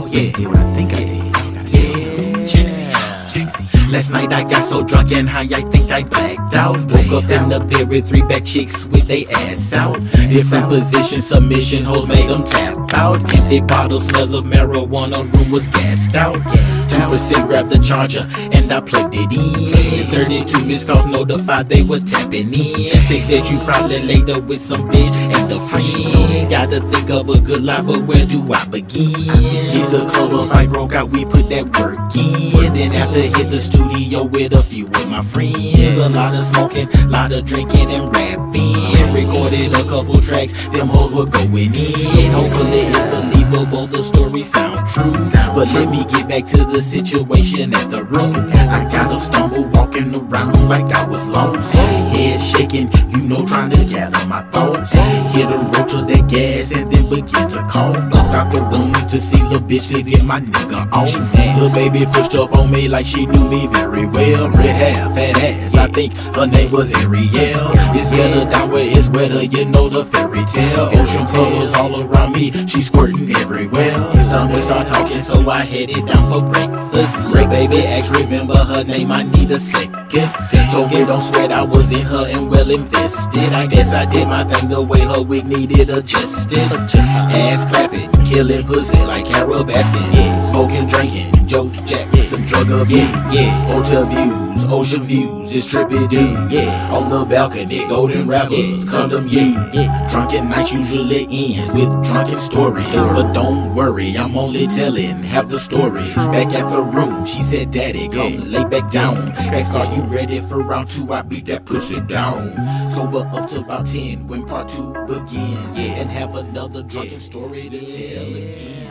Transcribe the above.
Oh yeah, did what I think I did. Last night I got so drunk and high, I think I blacked out. Woke up in the bed with three back chicks with they ass out. Different position, submission, hoes made them tap out. Empty bottle smells of marijuana, room was gassed out. Two percent grabbed the charger and I plugged it in. 32 missed calls notified they was tapping in. Text said you probably laid up with some bitch and a friend. Gotta think of a good lie, but where do I begin? Hit the club, a fight broke out, we put that work in. Then after hit the studio with a few of my friends. A lot of smoking, lot of drinking and rapping. Recorded a couple tracks, them hoes were going in. Hopefully it's believable, the story sound true. But let me get back to the situation at the room. I got up, stumble, walking around like I was lost. Head shaking, you know, trying to gather my thoughts. Hit a roach of that gas and then begin to cough. Walk out the room to see the bitch to get my nigga off. The baby pushed up on me like she knew me very well. Red I think her name was Ariel. It's better down where it's wetter, you know the fairy tale. Ocean puddles all around me, she squirting everywhere. It's time we start talking, so I headed down for breakfast. Little baby ex, remember her name, I need a second. Told me don't sweat, I was in her and well invested. I guess I did my thing the way her wig needed adjusted. Ass clapping, killing pussy like Carole Baskin. Yeah, smoking, drinking, Joe Jackson, drug up. Yeah, yeah, hotel views, ocean views, it's trippy dude. Yeah, on the balcony, golden wrappers, condom. Yeah, yeah, drunken nights usually ends with drunken stories. But don't worry, I'm only telling half the story. Back at the room, she said, Daddy, come lay back down. X, are you ready for round two? I beat that pussy down. Sober up to about 10 when part two begins. Yeah, and have another drunken story to tell again.